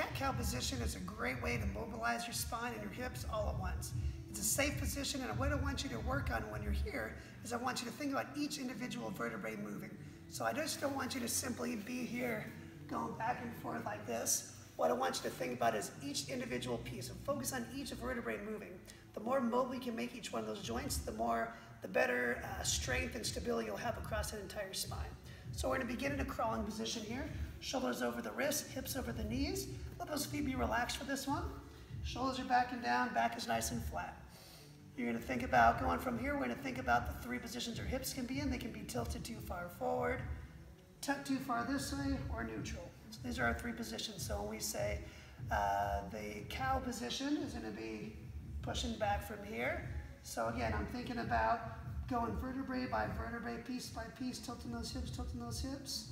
cat-cow position is a great way to mobilize your spine and your hips all at once. It's a safe position, and what I want you to work on when you're here is I want you to think about each individual vertebrae moving. So I just don't want you to simply be here going back and forth like this. What I want you to think about is each individual piece and focus on each vertebrae moving. The more mobile you can make each one of those joints, the more, the better uh, strength and stability you'll have across that entire spine. So we're gonna begin in a crawling position here. Shoulders over the wrists, hips over the knees. Let those feet be relaxed for this one. Shoulders are backing down, back is nice and flat. You're gonna think about, going from here, we're gonna think about the three positions your hips can be in. They can be tilted too far forward, tucked too far this way, or neutral. So these are our three positions. So when we say uh, the cow position is gonna be pushing back from here. So again, I'm thinking about going vertebrae by vertebrae, piece by piece, tilting those hips, tilting those hips.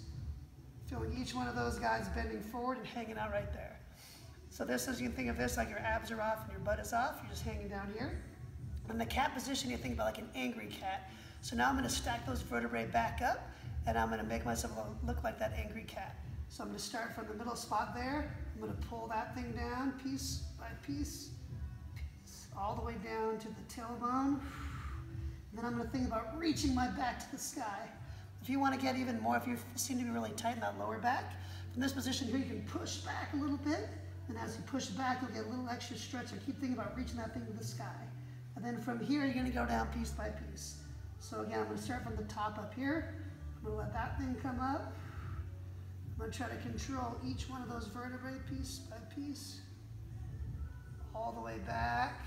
Feeling each one of those guys bending forward and hanging out right there. So this is, you can think of this like your abs are off and your butt is off. You're just hanging down here. In the cat position, you think about like an angry cat. So now I'm gonna stack those vertebrae back up and I'm gonna make myself look like that angry cat. So I'm gonna start from the middle spot there. I'm gonna pull that thing down piece by piece, piece all the way down to the tailbone. And then I'm gonna think about reaching my back to the sky. If you wanna get even more, if you seem to be really tight in that lower back, from this position here, you can push back a little bit. And as you push back, you'll get a little extra stretch. So keep thinking about reaching that thing to the sky. And then from here, you're gonna go down piece by piece. So again, I'm gonna start from the top up here. I'm gonna let that thing come up. I'm gonna try to control each one of those vertebrae piece by piece. All the way back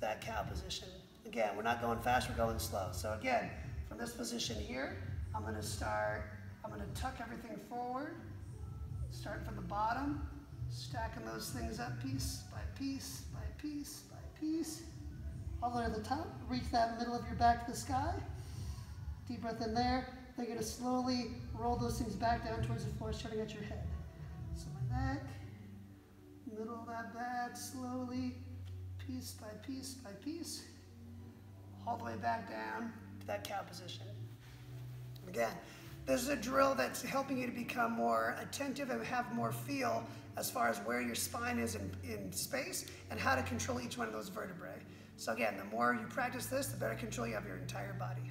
that cow position. Again, we're not going fast, we're going slow. So again, from this position here, I'm gonna start, I'm gonna tuck everything forward, start from the bottom, stacking those things up piece by piece by piece by piece, all the way to the top. Reach that middle of your back to the sky. Deep breath in there. Then you're gonna slowly roll those things back down towards the floor, starting at your head. So my neck, middle of that back, slowly, piece by piece by piece, all the way back down to that cow position. Again, this is a drill that's helping you to become more attentive and have more feel as far as where your spine is in, in space and how to control each one of those vertebrae. So again, the more you practice this, the better control you have your entire body.